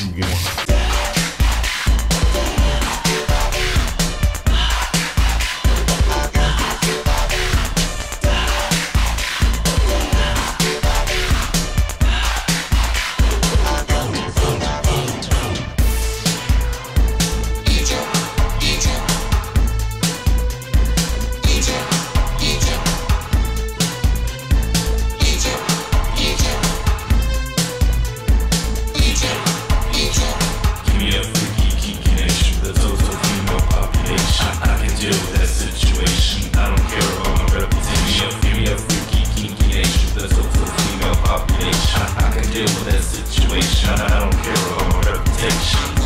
you want. situation. I can deal with that situation. I don't care about reputation.